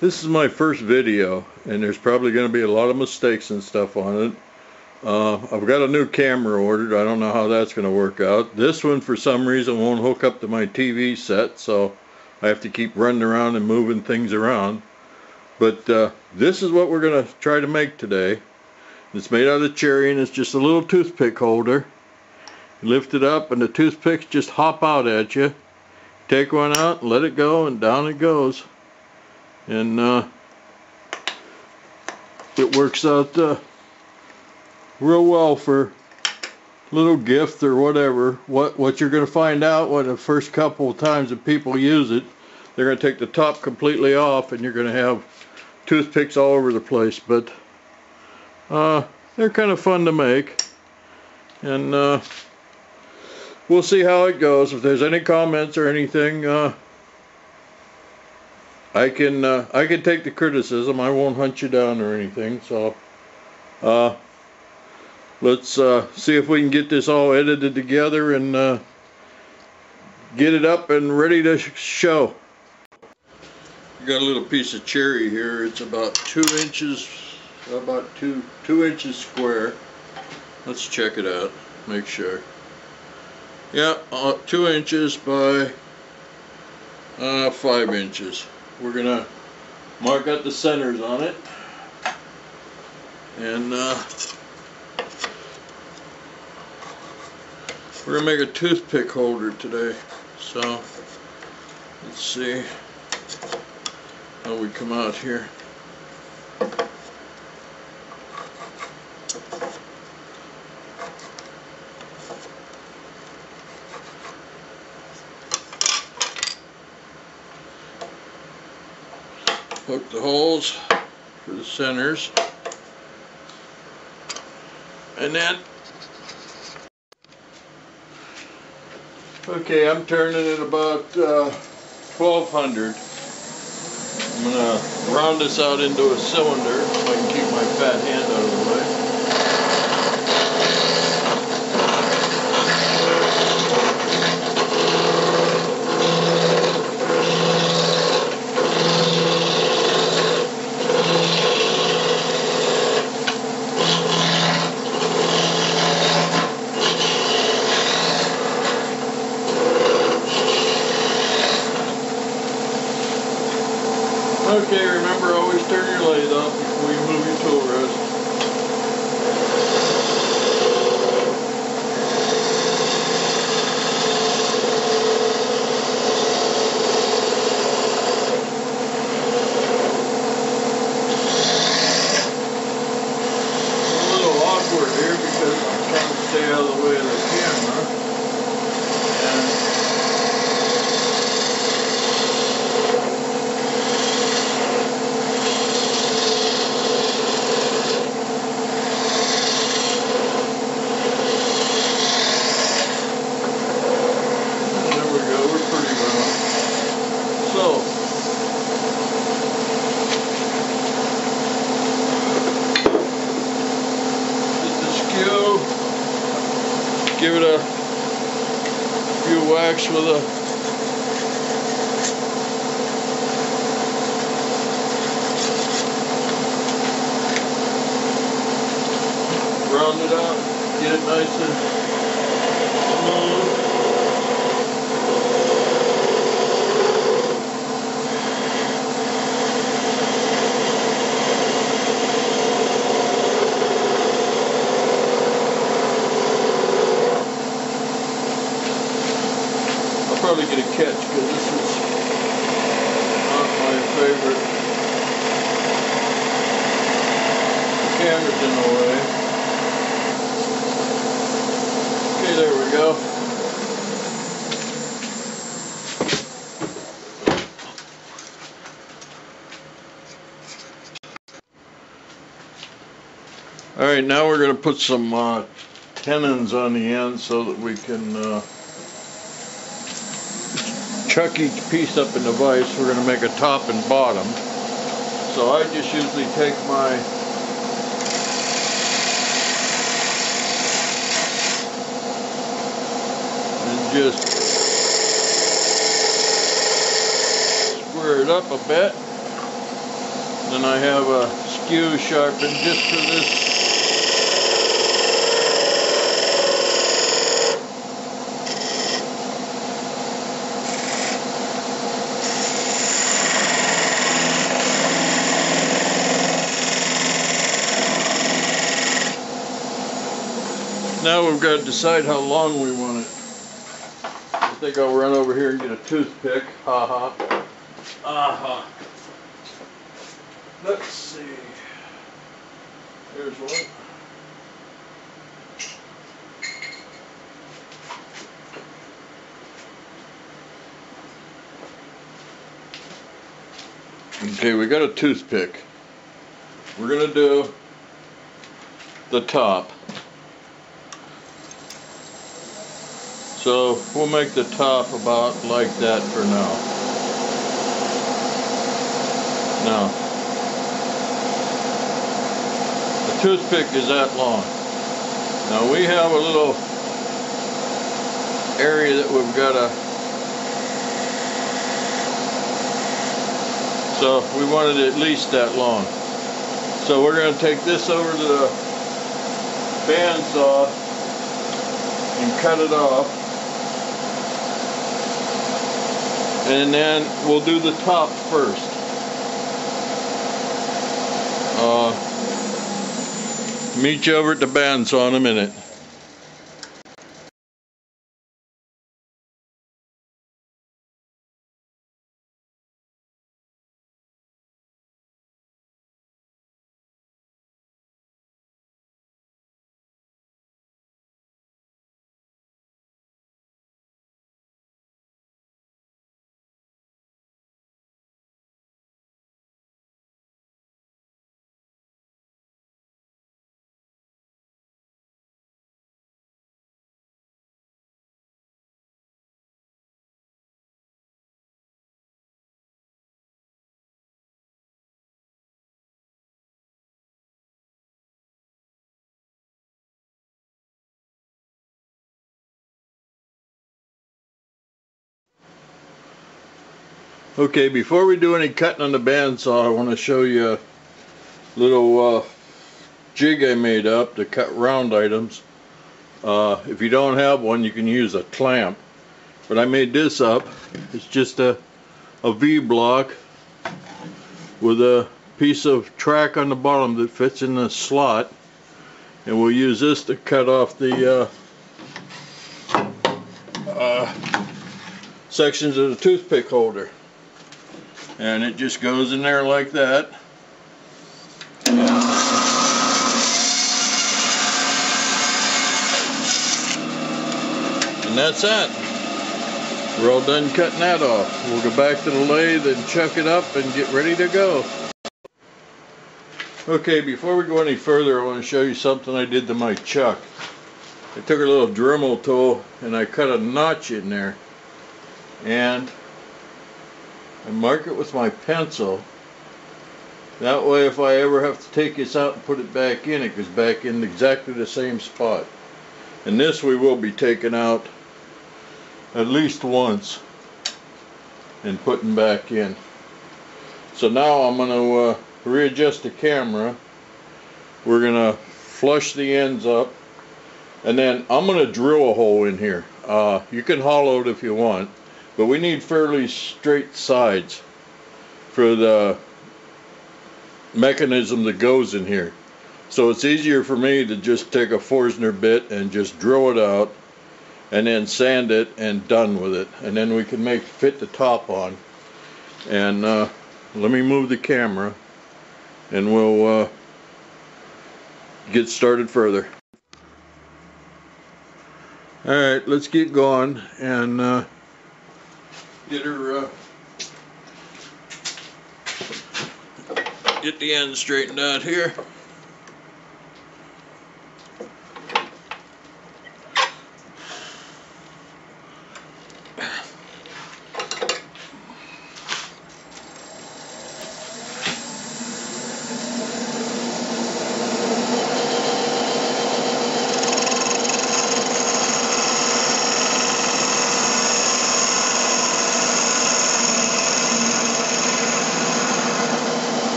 This is my first video and there's probably going to be a lot of mistakes and stuff on it. Uh, I've got a new camera ordered. I don't know how that's going to work out. This one for some reason won't hook up to my TV set so I have to keep running around and moving things around. But uh, this is what we're going to try to make today. It's made out of cherry and it's just a little toothpick holder. You lift it up and the toothpicks just hop out at you. Take one out, and let it go, and down it goes. And uh, it works out uh, real well for little gift or whatever. What what you're going to find out when the first couple of times that people use it, they're going to take the top completely off, and you're going to have toothpicks all over the place. But uh, they're kind of fun to make, and uh, we'll see how it goes. If there's any comments or anything, uh, I can uh, I can take the criticism. I won't hunt you down or anything. So uh, let's uh, see if we can get this all edited together and uh, get it up and ready to show. Got a little piece of cherry here. It's about two inches, about two two inches square. Let's check it out. Make sure. Yeah, uh, two inches by uh, five inches. We're gonna mark out the centers on it, and uh, we're gonna make a toothpick holder today. So let's see how we come out here. Hook the holes for the centers. And then, okay, I'm turning it about uh, 1200. I'm to round this out into a cylinder so I can keep my fat hand out of the way. Okay, remember always turn your lathe off before you move your tool rest. a little awkward here because I'm trying to stay out of the way of the camera. And There we go, we're pretty well. So, get the skew, give it a few whacks with a round it out, get it nice and smooth. I'll probably get a catch because this is not my favorite. The camera's in the way. Okay, there we go. All right, now we're going to put some uh, tenons on the end so that we can uh, chuck each piece up in the vise. We're going to make a top and bottom. So I just usually take my and just square it up a bit. Then I have a skew sharpened just for this Now we've got to decide how long we want it. I think I'll run over here and get a toothpick. Ha ha. Aha. Let's see. Here's one. Okay, we got a toothpick. We're going to do the top. So we'll make the top about like that for now. Now, the toothpick is that long. Now we have a little area that we've got to, so we wanted at least that long. So we're going to take this over to the bandsaw and cut it off. And then we'll do the top first. Uh, meet you over at the bandsaw in a minute. Okay, before we do any cutting on the bandsaw, I want to show you a little uh, jig I made up to cut round items. Uh, if you don't have one, you can use a clamp. But I made this up. It's just a, a V-block with a piece of track on the bottom that fits in the slot. And we'll use this to cut off the uh, uh sections of the toothpick holder and it just goes in there like that. And that's that we're all done cutting that off. We'll go back to the lathe and chuck it up and get ready to go. Okay before we go any further I want to show you something I did to my chuck. I took a little Dremel tool and I cut a notch in there. And I mark it with my pencil. That way if I ever have to take this out and put it back in, it goes back in exactly the same spot. And this we will be taking out at least once and putting back in. So now I'm going to uh, readjust the camera. We're going to flush the ends up and then I'm going to drill a hole in here. Uh, you can hollow it if you want. But we need fairly straight sides for the mechanism that goes in here. So it's easier for me to just take a Forstner bit and just drill it out and then sand it and done with it. And then we can make fit the top on. And uh, let me move the camera and we'll uh, get started further. Alright, let's get going and uh, get her, uh, get the end straightened out here.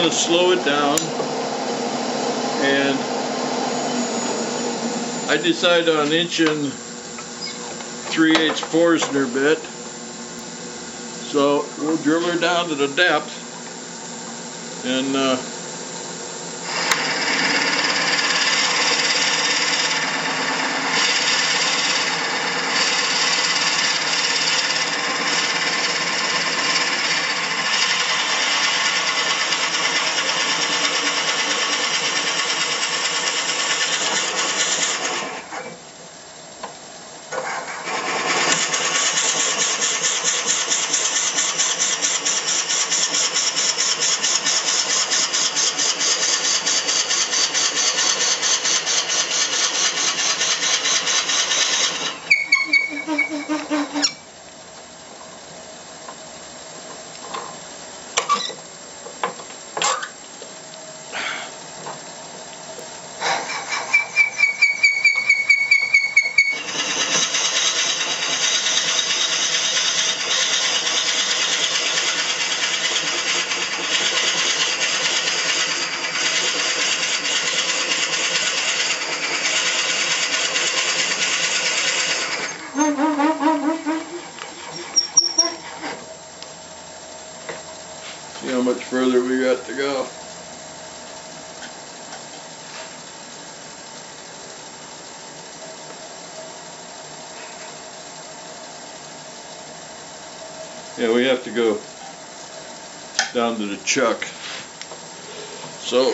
Going to slow it down. And I decided on inching 3 8 Forstner bit. So we'll drill her down to the depth. And uh, See how much further we got to go. Yeah, we have to go down to the chuck. So,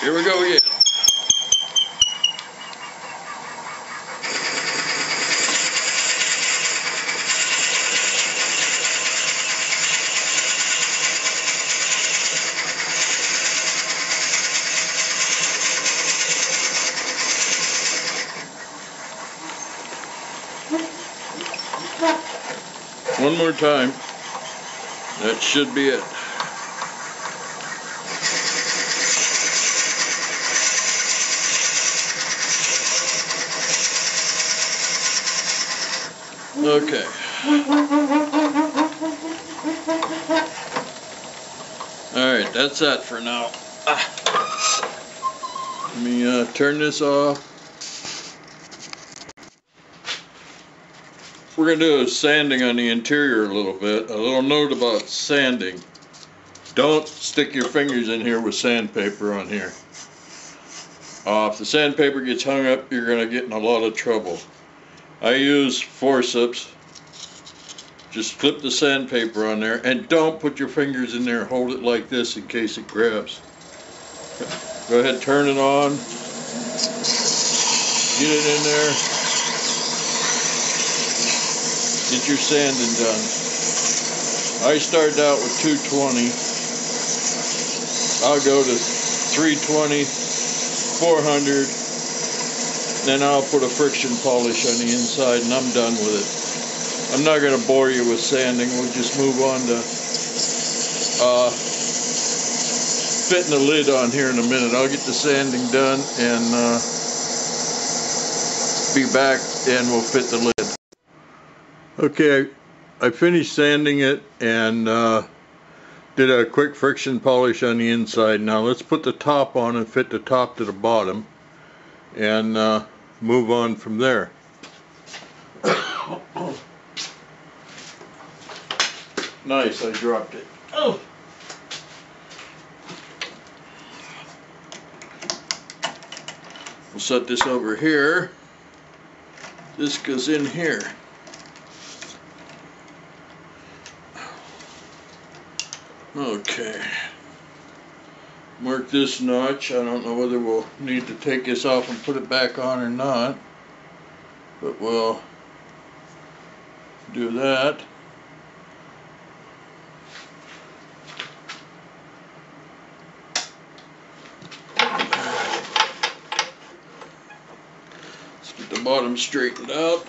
here we go again. One more time. That should be it. Okay. Alright, that's that for now. Ah. Let me uh, turn this off. We're going to do a sanding on the interior a little bit. A little note about sanding. Don't stick your fingers in here with sandpaper on here. Uh, if the sandpaper gets hung up, you're going to get in a lot of trouble. I use forceps. Just flip the sandpaper on there and don't put your fingers in there. Hold it like this in case it grabs. Go ahead, turn it on. Get it in there. Get your sanding done. I started out with 220. I'll go to 320, 400. Then I'll put a friction polish on the inside and I'm done with it. I'm not going to bore you with sanding. We'll just move on to uh, fitting the lid on here in a minute. I'll get the sanding done and uh, be back and we'll fit the lid. Okay, I finished sanding it and uh, did a quick friction polish on the inside. Now let's put the top on and fit the top to the bottom and uh, move on from there. nice, I dropped it. Oh. We'll set this over here. This goes in here. Okay. Mark this notch. I don't know whether we'll need to take this off and put it back on or not. But we'll do that. Let's get the bottom straightened out.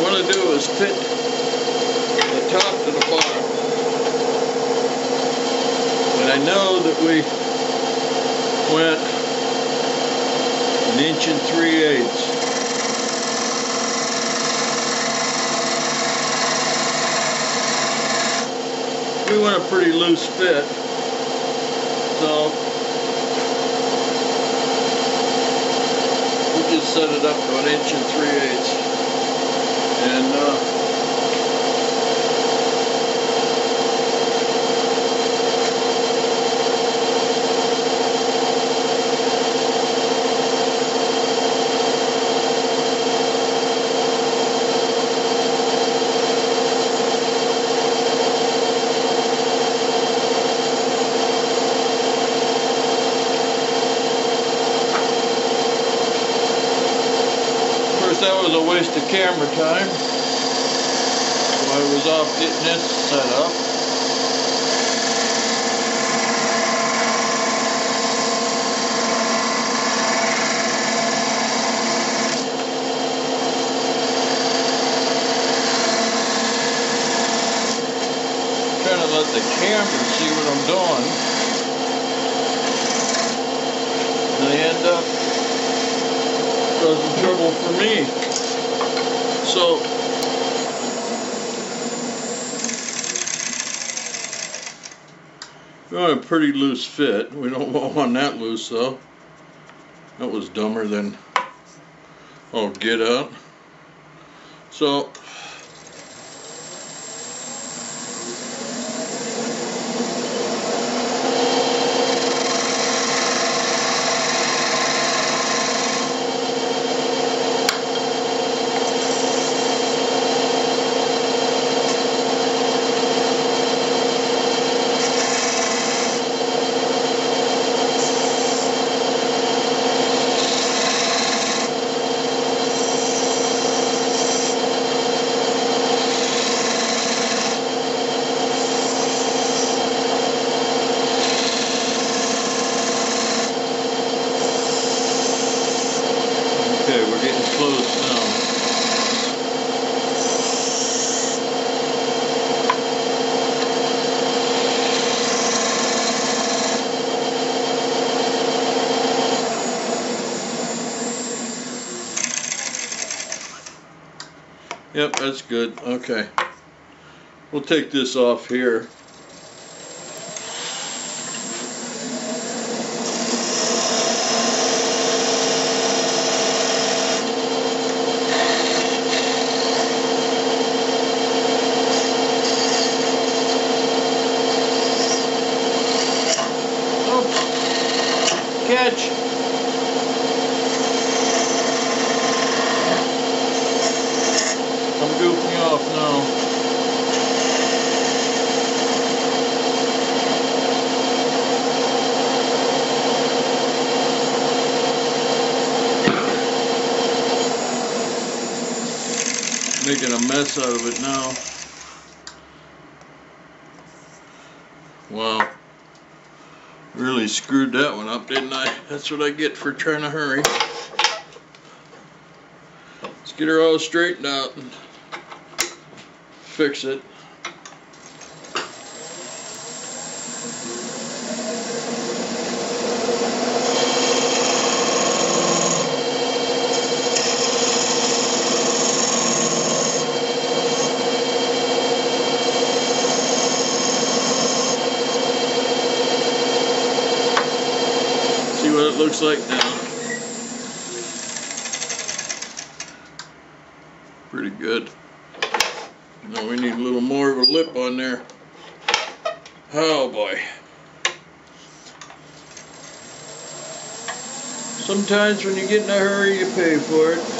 We want to do is fit the top to the bottom. And I know that we went an inch and three eighths. We want a pretty loose fit. So we just set it up to an inch and three eighths. And uh, that was a waste of camera time. So I was off getting this set up. Trying to let the camera see what I'm doing. And I end up causing trouble for me. So, we want a pretty loose fit. We don't want one that loose though. That was dumber than, oh, get out. So, Okay, we're getting close now. Yep, that's good. Okay. We'll take this off here. Oh, catch. I'm goofing off now. Making a mess out of it now. Wow. Really screwed that one up, didn't I? That's what I get for trying to hurry. Let's get her all straightened out and fix it. See what it looks like now. Pretty good. Now we need a little more of a lip on there. Oh boy. Sometimes when you get in a hurry, you pay for it.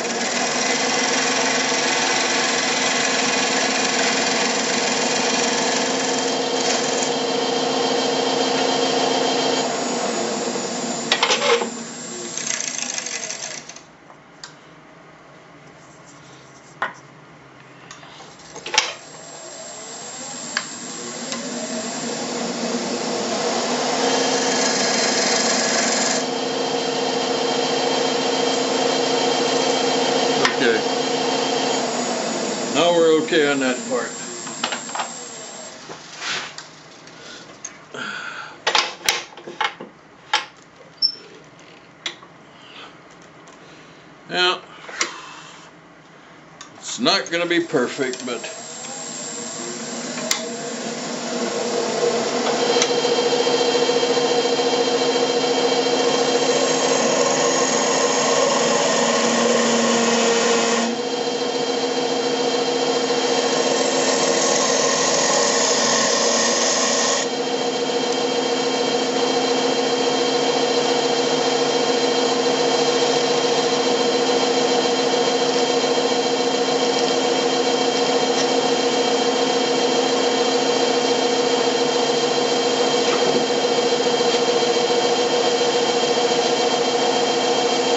Yeah, it's not going to be perfect, but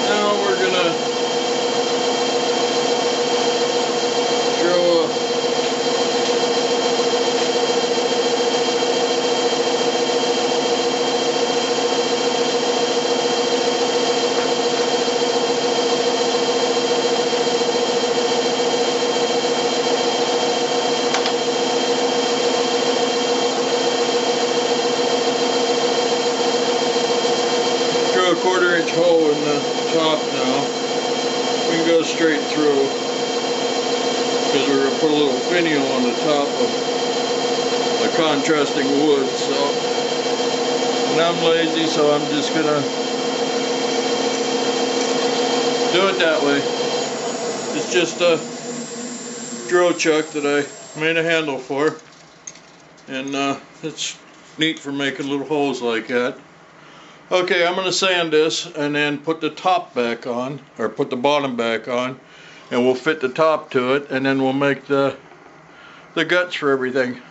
Now we're gonna drill a drill a quarter inch hole in the top now. We can go straight through because we're going to put on the top of the contrasting wood. So, and I'm lazy, so I'm just to do it that way. It's just a drill chuck that I made a handle for. And uh, it's neat for making little holes like that. Okay, I'm going to sand this and then put the top back on, or put the bottom back on, and we'll fit the top to it, and then we'll make the the guts for everything.